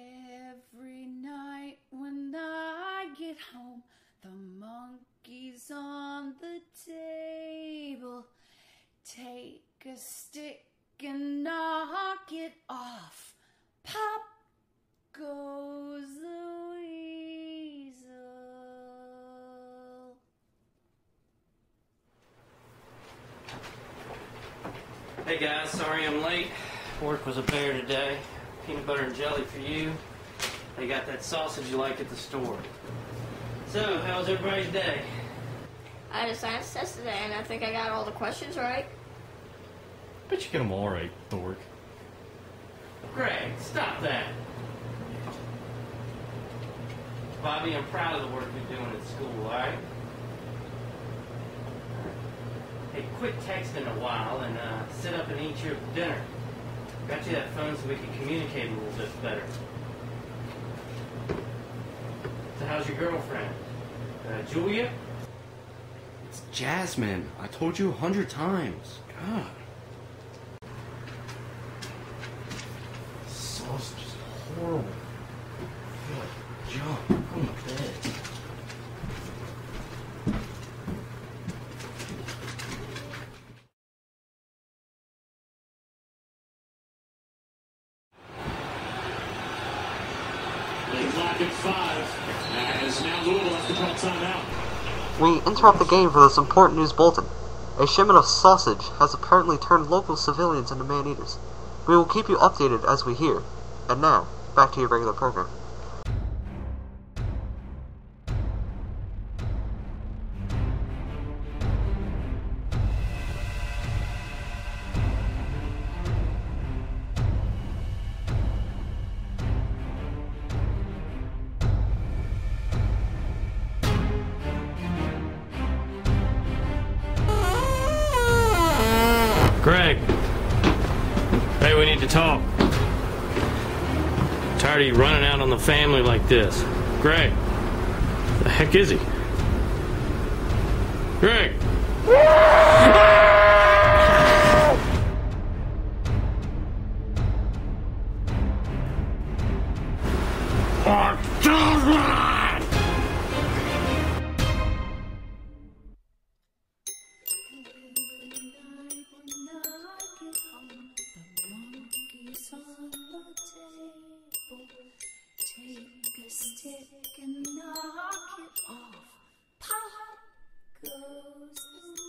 Every night when I get home, the monkey's on the table. Take a stick and knock it off. Pop goes the weasel. Hey guys, sorry I'm late. Work was a bear today. Peanut butter and jelly for you. They got that sausage you like at the store. So, how was everybody's day? I had a science test today, and I think I got all the questions right. Bet you get them all right, dork. Greg, stop that. Bobby, I'm proud of the work you're doing at school, alright? Hey, quit texting a while and uh, sit up and eat your dinner. Got you that phone so we can communicate a little bit better. So how's your girlfriend? Uh, Julia? It's Jasmine. I told you a hundred times. God. Sausage is horrible. Five, now. We interrupt the game for this important news bulletin. A shipment of sausage has apparently turned local civilians into man-eaters. We will keep you updated as we hear. And now, back to your regular program. Greg. Hey, we need to talk. Tired of you running out on the family like this. Greg. The heck is he? Greg. stick and knock it off. Pop goes the